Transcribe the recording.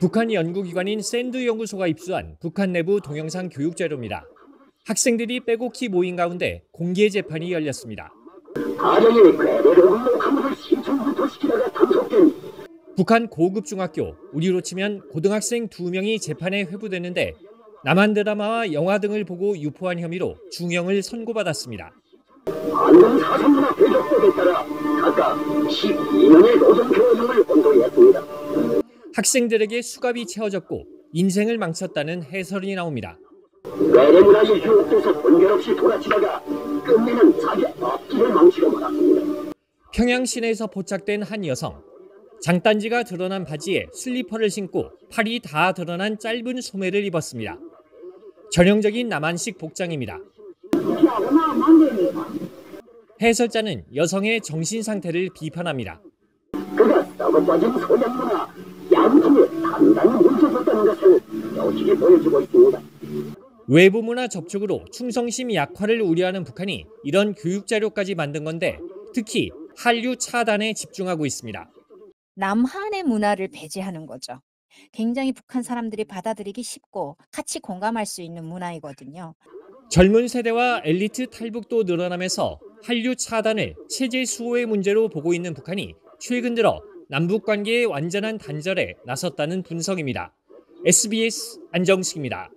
북한 연구기관인 샌드 연구소가 입수한 북한 내부 동영상 교육 자료입니다. 학생들이 빼곡히 모인 가운데 공개 재판이 열렸습니다. 북한 고급 중학교, 우리로 치면 고등학생 두 명이 재판에 회부됐는데 남한 드라마와 영화 등을 보고 유포한 혐의로 중형을 선고받았습니다. 반동 사상문화 배격법에 따라 각각 12년의 노동교육을 온도했습니다. 학생들에게 수갑이 채워졌고 인생을 망쳤다는 해설이 나옵니다. 외래문화에 유혹돼서 분별없이 돌아치다가 끝내는 자기 앞길을 망치고 말았습니다. 평양 시내에서 포착된 한 여성. 장단지가 드러난 바지에 슬리퍼를 신고 팔이 다 드러난 짧은 소매를 입었습니다. 전형적인 남한식 복장입니다. 해설자는 여성의 정신 상태를 비판합니다. 그가 썩어 빠진 소양문화 양심에 단단히 뭉쳐졌다는 것을 여실히 보여주고 있습니다. 외부 문화 접촉으로 충성심 약화를 우려하는 북한이 이런 교육 자료까지 만든 건데 특히 한류 차단에 집중하고 있습니다. 남한의 문화를 배제하는 거죠. 굉장히 북한 사람들이 받아들이기 쉽고 같이 공감할 수 있는 문화이거든요. 젊은 세대와 엘리트 탈북도 늘어나면서 한류 차단을 체제 수호의 문제로 보고 있는 북한이 최근 들어 남북 관계의 완전한 단절에 나섰다는 분석입니다. SBS 안정식입니다.